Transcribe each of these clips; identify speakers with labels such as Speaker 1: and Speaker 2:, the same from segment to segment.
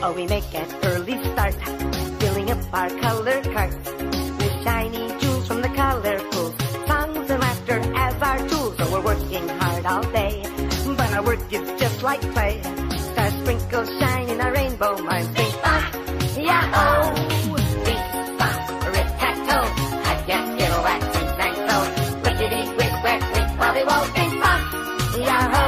Speaker 1: Oh, we make an early start, filling up our color carts with shiny jewels from the color pool. songs and laughter as our tools. So we're working hard all day, but our work is just like play. Stars sprinkles shine in our rainbow minds. Yah-oh!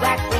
Speaker 1: black.